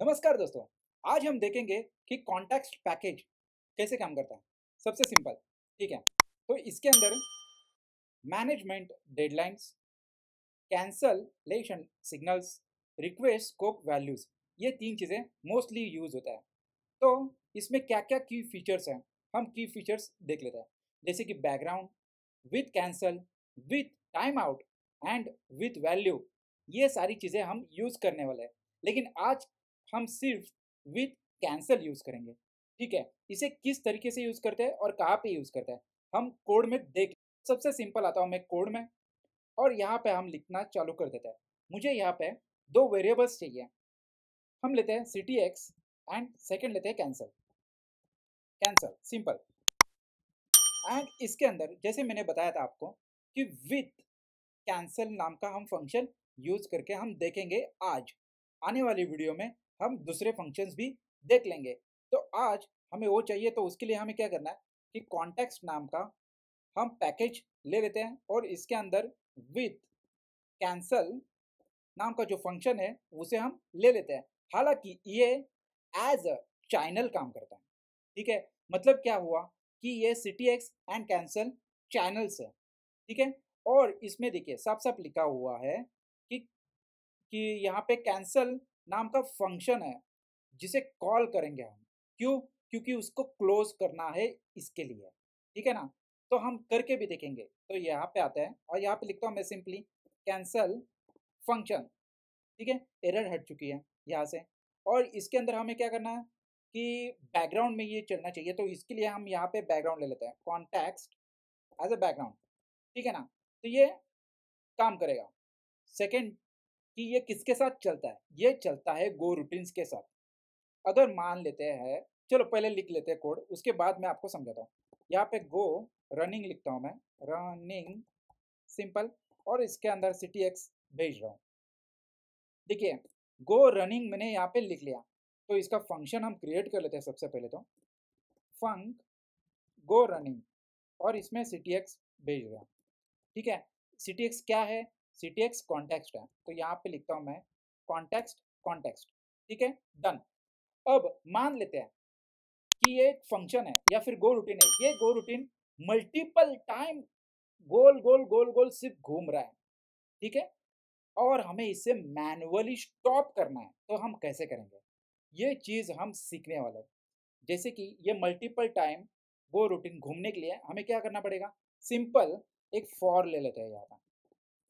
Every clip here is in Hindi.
नमस्कार दोस्तों, आज हम देखेंगे कि कॉन्टेक्स्ट पैकेज कैसे काम करता है। सबसे सिंपल ठीक है? तो इसके अंदर management deadlines cancellation signals request scope values ये तीन चीज़ें मोस्टली यूज़ होता है। तो इसमें क्या क्या की फीचर्स हैं, हम की फीचर्स देख लेते हैं। जैसे कि background with cancel with time out and with value ये सारी चीज़ें हम यूज़ करने वाले हैं। लेकिन आज हम सिर्फ़ विथ कैंसल यूज़ करेंगे। ठीक है? इसे किस तरीके से यूज़ करते हैं और कहाँ पे यूज़ करते हैं? हम कोड में देख सबसे सिंपल आता हूँ मैं कोड में और यहाँ पे हम लिखना चालू कर देते हैं। मुझे यहाँ पे दो वेरिएबल्स चाहिए। हम लेते हैं C T X and second लेते हैं कैंसल। Cancel, simple. एंड इसके अंदर जैसे मैंने बताया था आपको कि विथ कैंसल नाम का हम फ़ंक्शन यूज़ करके हम देखेंगे आज। आने वाली वीडियो में हम दूसरे फ़ंक्शंस भी देख लेंगे। तो आज हमें वो चाहिए तो उसके लिए हमें क्या करना है कि कॉन्टेक्स्ट नाम का हम पैकेज ले लेते हैं और इसके अंदर विथ कैंसल नाम का जो फ़ंक्शन है, उसे हम ले लेते हैं। हालाँकि ये एज अ चैनल काम करता है, ठीक है? मतलब क्या हुआ कि ये C T X and cancel channels है, ठीक है? और इसमें देखिए साफ़ साफ़ लिखा हुआ है कि कि यहाँ पे कैंसल नाम का फ़ंक्शन है, जिसे कॉल करेंगे हम। क्यों? क्योंकि उसको क्लोज करना है इसके लिए, ठीक है ना? तो हम करके भी देखेंगे। तो यहाँ पे आता है और यहाँ पे लिखता हूँ मैं सिंपली, कैंसल फ़ंक्शन, ठीक है? एरर हट चुकी है यहाँ से। और इसके अंदर हमें क्या करना है कि बैकग्राउंड में ये चलना चाहिए तो इसके लिए हम यहाँ पे बैकग्राउंड ले लेते हैं, कॉन्टेक्स्ट एज अ बैकग्राउंड, ठीक है ना? तो ये काम करेगा। सेकेंड कि ये किसके साथ चलता है? ये चलता है गो रूटीन्स के साथ। अगर मान लेते हैं, चलो पहले लिख लेते हैं कोड उसके बाद मैं आपको समझाता हूँ। यहाँ पे गो रनिंग लिखता हूँ मैं। रनिंग सिंपल और इसके अंदर सी टी एक्स भेज रहा हूँ। देखिए गो रनिंग मैंने यहाँ पे लिख लिया। तो इसका फ़ंक्शन हम क्रिएट कर लेते हैं सबसे पहले तो। फंक गो रनिंग और इसमें सिटी एक्स भेज रहा ठीक है? सिटी एक्स क्या है? सी टी एक्स कॉन्टेक्स्ट है तो यहाँ पे लिखता हूँ मैं कॉन्टेक्स्ट कॉन्टेक्स्ट ठीक है? डन अब मान लेते हैं कि ये एक फ़ंक्शन है या फिर गो रूटीन है। ये गो रूटीन मल्टीपल टाइम गोल गोल गोल गोल सिर्फ़ घूम रहा है, ठीक है? और हमें इसे मैनुअली स्टॉप करना है तो हम कैसे करेंगे? ये चीज़ हम सीखने वाले हैं। जैसे कि ये मल्टीपल टाइम गो रूटीन घूमने के लिए हमें क्या करना पड़ेगा? सिंपल एक फॉर ले लेते हैं यहाँ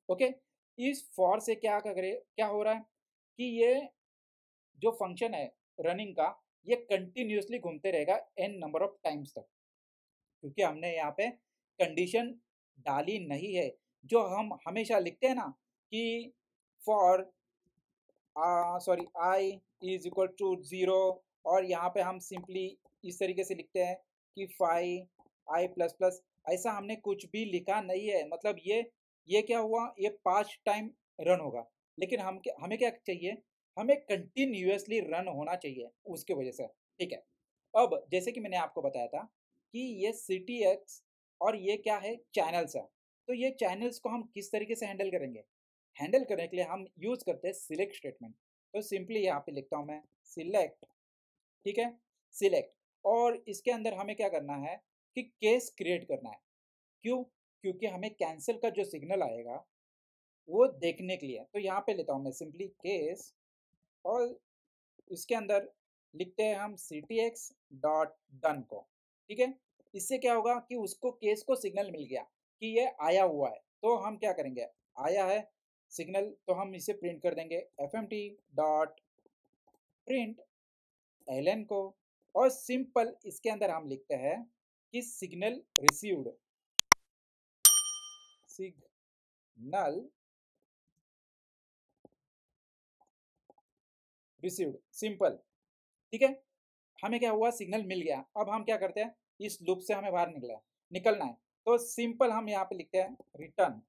ओके? इस फॉर से क्या करे, क्या हो रहा है कि ये जो फ़ंक्शन है रनिंग का, ये कंटिन्यूसली घूमते रहेगा एन नंबर ऑफ़ टाइम्स तक। क्योंकि हमने यहाँ पे कंडीशन डाली नहीं है, जो हम हमेशा लिखते हैं ना कि for sorry, I is equal to zero और यहाँ पे हम सिंपली इस तरीके से लिखते हैं कि फाइव, आई प्लस प्लस, ऐसा हमने कुछ भी लिखा नहीं है। मतलब ये ये क्या हुआ? ये पाँच टाइम रन होगा। लेकिन हम हमें क्या चाहिए? हमें कंटिन्यूसली रन होना चाहिए उसके वजह से। ठीक है? अब जैसे कि मैंने आपको बताया था कि ये सी टी एक्स और ये क्या है? चैनल्स है। तो ये चैनल्स को हम किस तरीके से हैंडल करेंगे? हैंडल करने के लिए हम यूज़ करते हैं सिलेक्ट स्टेटमेंट। तो सिंपली यहाँ पे लिखता हूँ मैं, सिलेक्ट। ठीक है? सिलेक्ट। और इसके अंदर हमें क्या करना है कि केस क्रिएट करना है। क्यों? क्योंकि हमें कैंसिल का जो सिग्नल आएगा, वो देखने के लिए। तो यहाँ पे लेता हूँ मैं सिंपली केस, और इसके अंदर लिखते हैं हम C T X dot done को। ठीक है? इससे क्या होगा कि उसको, केस को सिग्नल मिल गया कि ये आया हुआ है। तो हम क्या करेंगे? आया है सिग्नल तो हम इसे प्रिंट कर देंगे। F M T dot print L N को, और सिंपल इसके अंदर हम लिखते हैं कि signal received signal received simple ठीक है? हमें क्या हुआ? सिग्नल मिल गया। अब हम क्या करते हैं? इस लूप से हमें बाहर निकला निकलना है। तो सिंपल हम यहाँ पे लिखते हैं रिटर्न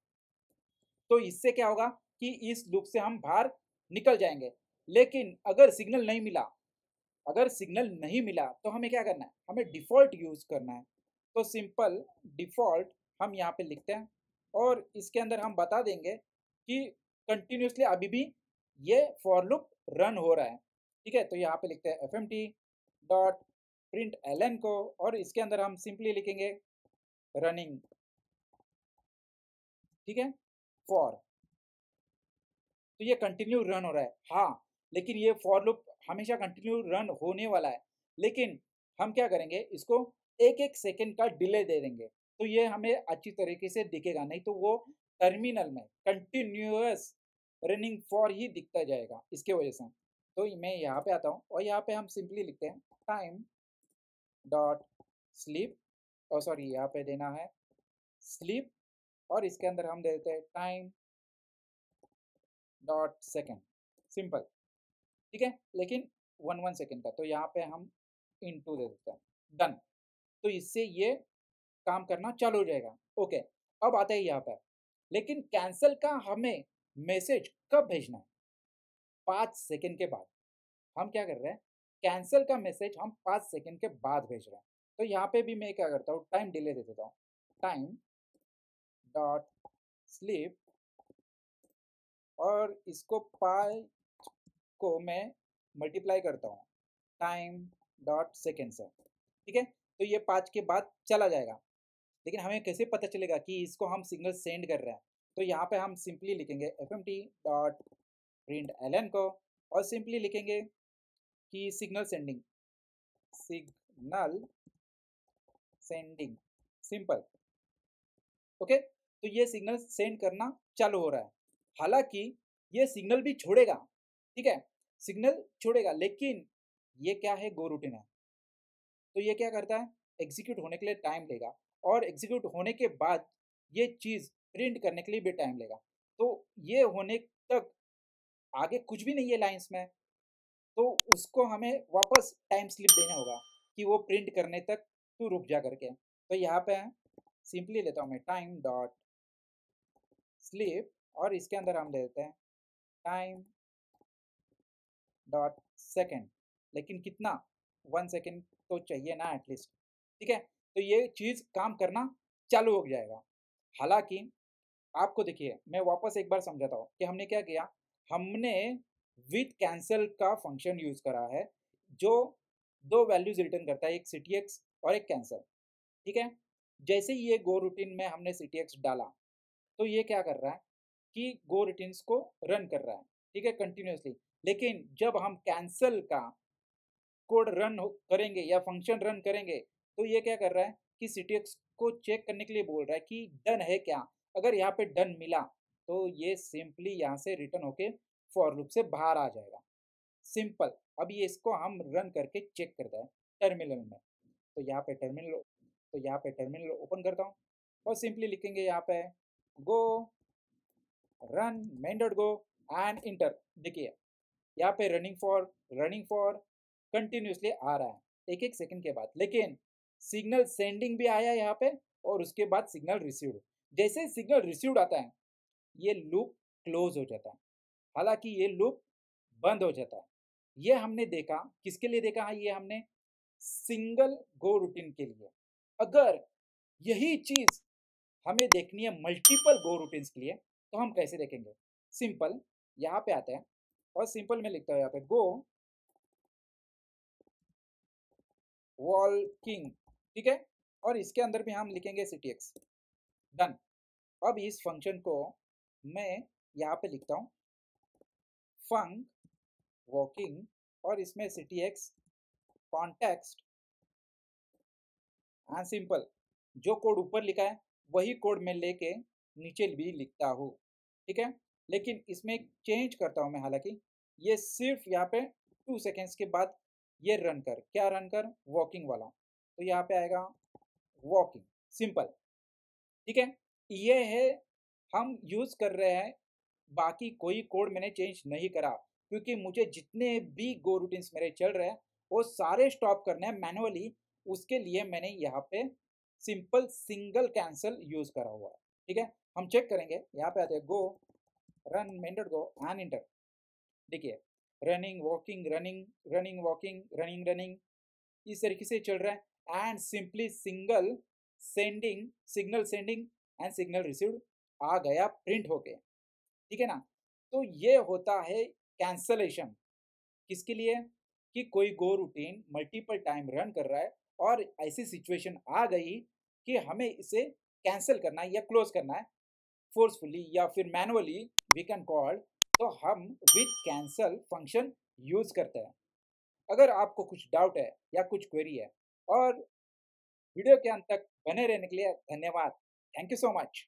तो इससे क्या होगा कि इस लूप से हम बाहर निकल जाएँगे। लेकिन अगर सिग्नल नहीं मिला, अगर सिग्नल नहीं मिला तो हमें क्या करना है? हमें डिफ़ॉल्ट यूज़ करना है। तो सिंपल डिफ़ॉल्ट हम यहाँ पे लिखते हैं और इसके अंदर हम बता देंगे कि कंटिन्यूसली अभी भी ये फॉर लूप रन हो रहा है। ठीक है? तो यहाँ पे लिखते हैं F M T dot print L N को और इसके अंदर हम सिंपली लिखेंगे रनिंग ठीक है? फॉर तो ये कंटिन्यू रन हो रहा है। हाँ लेकिन ये फॉर लूप हमेशा कंटिन्यू रन होने वाला है। लेकिन हम क्या करेंगे? इसको एक एक सेकेंड का डिले दे देंगे। तो ये हमें अच्छी तरीके से दिखेगा, नहीं तो वो टर्मिनल में कंटिन्यूस रनिंग फॉर ही दिखता जाएगा, इसके वजह से। तो मैं यहाँ पे आता हूँ और यहाँ पे हम सिंपली लिखते हैं टाइम डॉट स्लीप और सॉरी यहाँ पे देना है स्लीप और इसके अंदर हम देते हैं टाइम डॉट सेकेंड सिंपल ठीक है? लेकिन वन वन सेकेंड का तो यहाँ पे हम इन टू दे देते हैं डन तो इससे ये काम करना चालू हो जाएगा। ओके, अब आता है यहाँ पर। लेकिन कैंसिल का हमें मैसेज कब भेजना है? पाँच सेकेंड के बाद। हम क्या कर रहे हैं? कैंसिल का मैसेज हम पाँच सेकेंड के बाद भेज रहे हैं। तो यहाँ पे भी मैं क्या करता हूँ, टाइम डिले दे देता हूँ। टाइम डॉट स्लीप और इसको पाँच को मैं मल्टीप्लाई करता हूँ। टाइम डॉट सेकेंड से। ठीक है? तो ये पाँच के बाद चला जाएगा। लेकिन हमें कैसे पता चलेगा कि इसको हम सिग्नल सेंड कर रहे हैं? तो यहाँ पे हम सिंपली लिखेंगे F M T dot print L N को और सिंपली लिखेंगे कि signal sending. Signal sending. Simple. Okay? तो ये सिग्नल सेंड करना चालू हो रहा है। हालाँकि ये सिग्नल भी छोड़ेगा, ठीक है? सिग्नल छोड़ेगा, लेकिन ये क्या है? गो रूटीन है। तो ये क्या करता है? एग्जीक्यूट होने के लिए टाइम लेगा। और एग्जीक्यूट होने के बाद ये चीज़ प्रिंट करने के लिए भी टाइम लेगा। तो ये होने तक आगे कुछ भी नहीं है लाइंस में तो उसको हमें वापस टाइम स्लिप देना होगा कि वो प्रिंट करने तक तू रुक जा करके। तो यहाँ पे सिंपली लेता हूँ मैं टाइम डॉट स्लिप और इसके अंदर हम ले लेते हैं टाइम डॉट सेकेंड लेकिन कितना? वन सेकेंड तो चाहिए ना एटलीस्ट ठीक है? तो ये चीज़ काम करना चालू हो जाएगा। हालाँकि, आपको देखिए, मैं वापस एक बार समझाता हूँ कि हमने क्या किया? हमने विथ कैंसल का फ़ंक्शन यूज़ करा है, जो दो वैल्यूज़ रिटर्न करता है, एक सी और एक कैंसल ठीक है? जैसे ही ये गो रूटीन में हमने सी डाला तो ये क्या कर रहा है कि गो रूटीन्स को रन कर रहा है, ठीक है? कंटिन्यूसली लेकिन जब हम कैंसल का कोड रन करेंगे या फ़ंक्शन रन करेंगे तो ये क्या कर रहा है कि सी को चेक करने के लिए बोल रहा है कि डन है क्या? अगर यहाँ पे डन मिला तो ये सिंपली यहाँ से रिटर्न होके फॉर लूप से बाहर आ जाएगा। सिंपल अब ये इसको हम रन करके चेक करते हैं टर्मिनल में। तो यहाँ पे टर्मिनल तो यहाँ पे टर्मिनल ओपन करता हूँ और सिंपली लिखेंगे यहाँ पे go run main dot go and enter देखिए, यहाँ पे running for running for continuously आ रहा है। एक एक सेकंड के बाद। लेकिन सिग्नल सेंडिंग भी आया यहाँ पे और उसके बाद सिग्नल रिसीव्ड। जैसे सिग्नल रिसीव्ड आता है, ये लूप क्लोज हो जाता है। हालाँकि ये लूप बंद हो जाता है। ये हमने देखा, किसके लिए देखा? है ये हमने सिंगल गो रूटीन के लिए। अगर यही चीज़ हमें देखनी है मल्टीपल गो रूटीन्स के लिए तो हम कैसे देखेंगे? सिंपल, यहाँ पे आते हैं और सिंपल में लिखता हूँ यहाँ पे, गो वॉल्किंग ठीक है? और इसके अंदर भी हम लिखेंगे सी टी एक्स डन अब इस फ़ंक्शन को मैं यहाँ पे लिखता हूँ। फंक वॉकिंग और इसमें C T X context and simple जो कोड ऊपर लिखा है, वही कोड मैं लेके नीचे भी लिखता हूँ। ठीक है? लेकिन इसमें चेंज करता हूँ मैं हालाँकि। ये सिर्फ़ यहाँ पे टू सेकेंड्स के बाद ये रन कर। क्या रन कर? वॉकिंग वाला। तो यहाँ पे आएगा वॉकिंग सिंपल ठीक है? ये है, हम यूज़ कर रहे हैं, बाकी कोई कोड मैंने चेंज नहीं करा, क्योंकि मुझे जितने भी गो रूटीन्स मेरे चल रहे हैं, वो सारे स्टॉप करने हैं मैनुअली उसके लिए मैंने यहाँ पे सिंपल सिंगल कैंसल यूज़ करा हुआ है। ठीक है? हम चेक करेंगे। यहाँ पे आते हैं go run main dot go and enter देखिए running walking running running walking running running इस तरीके से चल रहा है। And simply single sending signal sending and signal received आ गया प्रिंट होके। ठीक है ना? तो ये होता है कैंसलेशन किसके लिए? कि कोई go routine multiple time run कर रहा है और ऐसी सिचुएशन आ गई कि हमें इसे कैंसिल करना है या क्लोज करना है। फोर्सफुली या फिर मैनुअली वी कैन कॉल तो हम विथ कैंसल फ़ंक्शन यूज़ करते हैं। अगर आपको कुछ डाउट है या कुछ क्वेरी है और वीडियो के अंत तक बने रहने के लिए धन्यवाद। Thank you so much